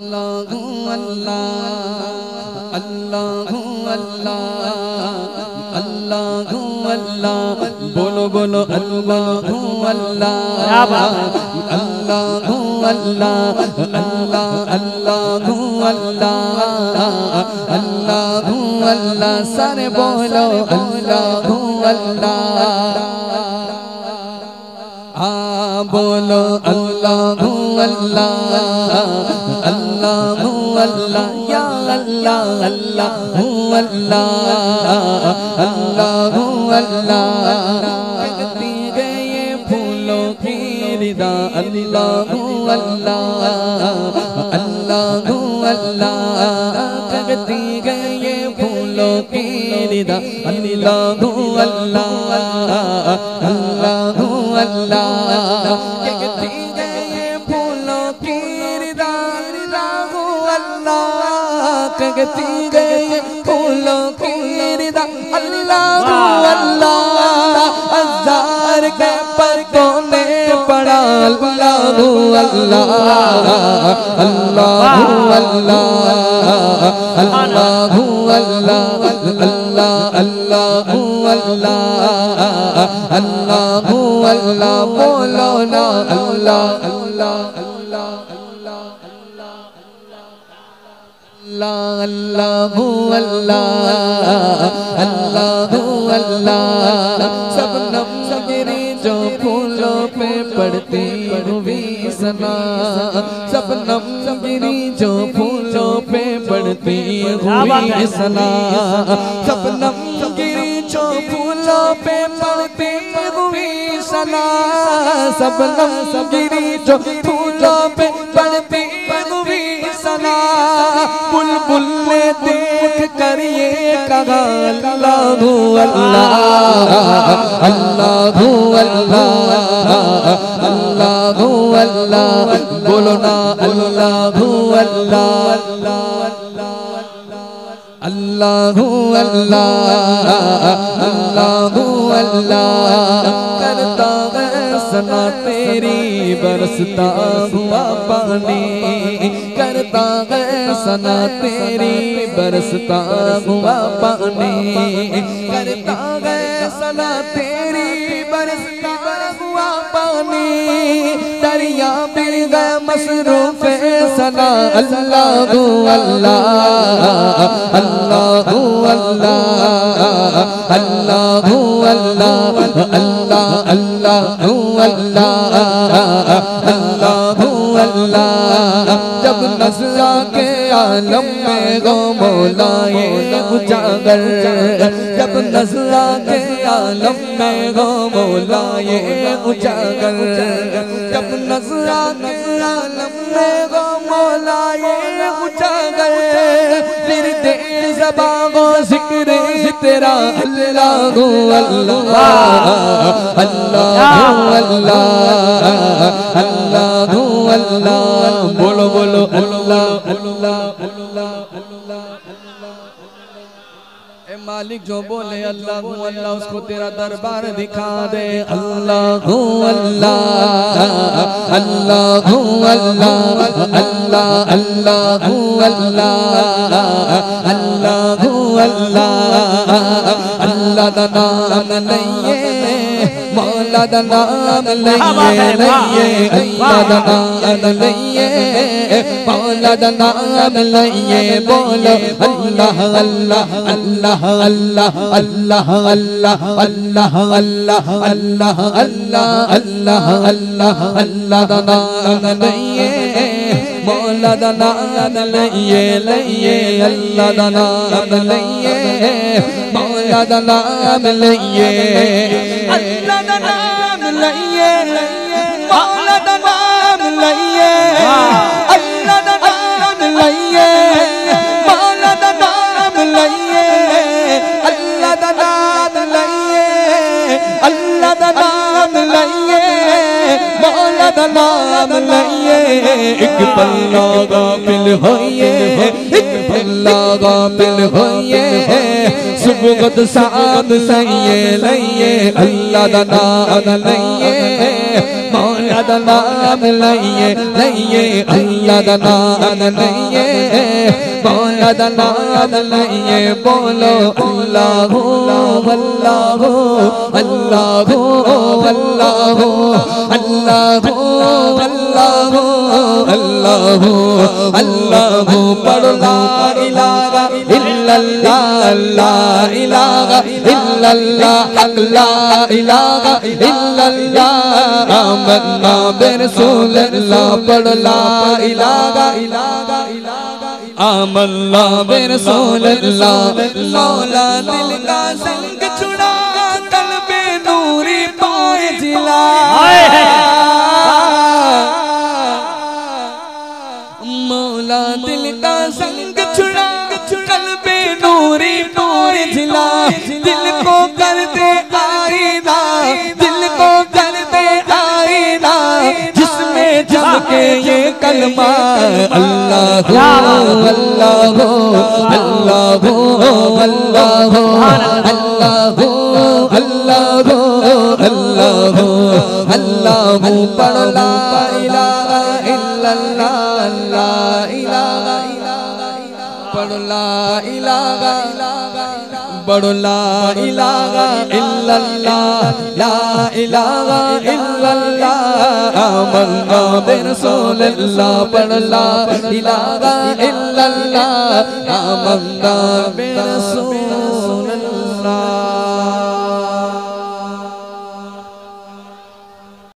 اللہ اللہ اللہ اللہ اللہ اللہ بولو بولو اللہ اللہ اللہ اللہ اللہ اللہ اللہ اللہ اللہ سارے بولو اللہ اللہ آ بولو اللہ اللہ اللہ اللہ یا اللہ اللہ اللہ اللہ اللہ کہتی گئے پھولوں کی ردا اللہ اللہ اللہ اللہ کہتی گئے پھولوں کی ردا اللہ اللہ اللہ اللہ کہتی گئے پھولوں کی ردا اللہ اللہ ہزار کے پرتوں نے پڑا اللہ اللہ اللہ اللہ اللہ اللہ اللہ اللہ اللہ اللہ اللہ بولو نا اللہ اللہ اللہ اللہ اللہ اللہ اللہ اللہ۔ سب نم گری جو پھولوں پہ پڑتی ہوئی سنا۔ سب نم گری جو پھولوں پہ پڑتی ہوئی سنا۔ سب نم گری جو پھولوں پہ پڑتی ہوئی سنا۔ سب نم گری جو پھولوں پہ الله هو الله الله هو الله الله هو الله بولنا الله هو الله الله هو الله الله هو الله کرتا ہے سنا تیری برستا ہوا پانی لگتا ہے سنا تیری، برستا ہوا پانی۔ کرتا ہے سنا تیری، برستا ہوا پانی۔ دریا پھر گئے مصروف سنا۔ اللہ ہو اللہ اللہ ہو اللہ اللہ ہو اللہ اللہ اللہ ہو اللہ اللہ ہو اللہ۔ نسلہ کے عالم میں گو مولا یہ اجاگر جب نسلہ کے عالم میں گو مولا یہ اجاگر جب نسلہ کے عالم میں گو مولا یہ اجاگر پھر دیر زبان و ذکر تیرا اللہ اللہ۔ اللہ اللہ۔ اللہ اللہ بولو بولو اللہ اللہ اللہ اے مالک جو بولے اللہ ہوں اللہ اس کو تیرا دربار دکھا دے اللہ ہوں اللہ اللہ ہوں اللہ اللہ اللہ ہوں اللہ اللہ ہوں اللہ اللہ دا نام لئیے مولا دا نام لئیے لئیے اللہ دا نام لئیے مولا دا نام لئیے بولو اللہ اللہ اللہ اللہ اللہ اللہ اللہ اللہ اللہ اللہ اللہ اللہ اللہ دا نام لئیے مولا دا نام لئیے لئیے اللہ دا نام لئیے مولا دا نام لئیے اللہ لئیے مولا دا نام لئیے اللہ دا نام لئیے مولا دا نام لئیے اللہ دا نام لئیے اللہ دا نام لئیے مولا دا نام لئیے ایک پلہ غافل ہوئیے، ایک پلہ غافل ہوئیے۔ سن بغت سعد لئیے لئیے اللہ دا نام لئیے مولا دا نام لئیے لئیے اللہ دا نام لئیے مولا دا نام لئیے بولو اللہ ہو اللہ ہو اللہ ہو اللہ ہو اللہ ہو اللہ ہو اللہ ہو اللہ ہو پڑھ لا الہ الا اللہ لا الہ الا اللہ لا الہ الا اللہ آمنا برسول اللہ پڑھ لا الہ الا آمنا برسول اللہ مولا دل کا سنگ چھڑا، قلب نوری پائے جلا. کلمہ اللہ اللہ ہو اللہ ہو اللہ ہو اللہ ہو اللہ ہو اللہ ہو اللہ ہو پڑھ لا الہ الا اللہ لا الہ الا اللہ پڑھ لا الہ الا اللہ پڑھ لا الہ الا اللہ لا الہ الا اللہ آمنا برسول اللہ پڑھ لا الہ الا اللہ آمنا برسول اللہ